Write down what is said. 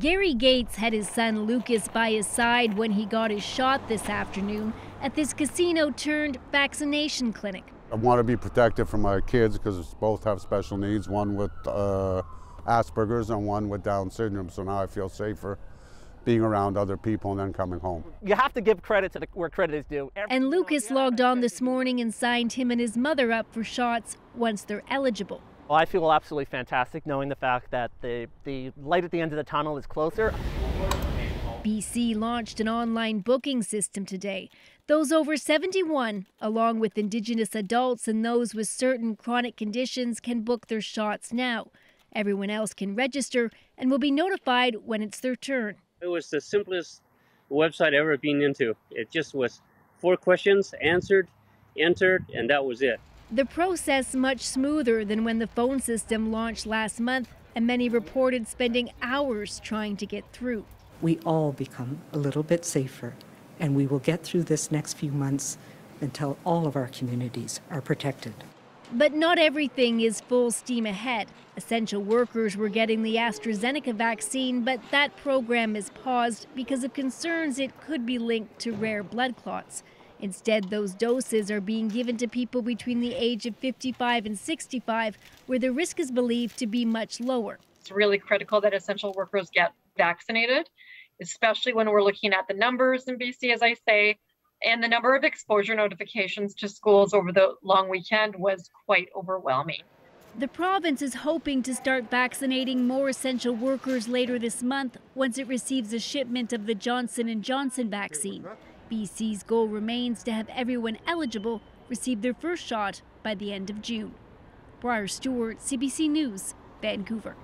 Gary Gates had his son Lucas by his side when he got his shot this afternoon at this casino turned vaccination clinic. I want to be protected for my kids because both have special needs, one with uh, Asperger's and one with Down syndrome. So now I feel safer being around other people and then coming home. You have to give credit to the, where credit is due. Every, and Lucas logged on this morning and signed him and his mother up for shots once they're eligible. Well, I feel absolutely fantastic knowing the fact that the, the light at the end of the tunnel is closer. BC launched an online booking system today. Those over 71, along with Indigenous adults and those with certain chronic conditions, can book their shots now. Everyone else can register and will be notified when it's their turn. It was the simplest website I've ever been into. It just was four questions answered, entered, and that was it. The process much smoother than when the phone system launched last month, and many reported spending hours trying to get through. We all become a little bit safer, and we will get through this next few months until all of our communities are protected. But not everything is full steam ahead. Essential workers were getting the AstraZeneca vaccine, but that program is paused because of concerns it could be linked to rare blood clots. Instead, those doses are being given to people between the age of 55 and 65, where the risk is believed to be much lower. It's really critical that essential workers get vaccinated, especially when we're looking at the numbers in BC, as I say, and the number of exposure notifications to schools over the long weekend was quite overwhelming. The province is hoping to start vaccinating more essential workers later this month once it receives a shipment of the Johnson & Johnson vaccine. BC's goal remains to have everyone eligible receive their first shot by the end of June. Briar Stewart, CBC News, Vancouver.